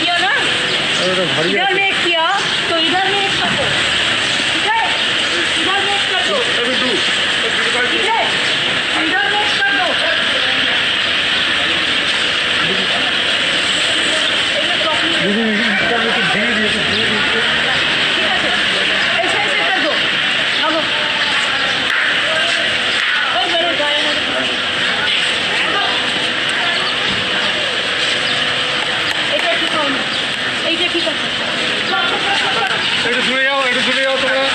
किया ना। इधर देख किया। একটু শুনে যাও একটু শুনে যাও তোমরা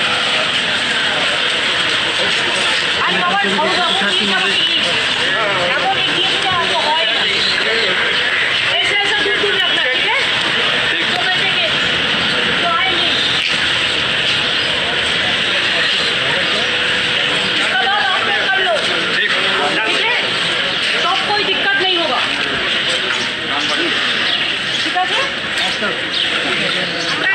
ठीक है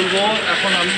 বলব এখন আমি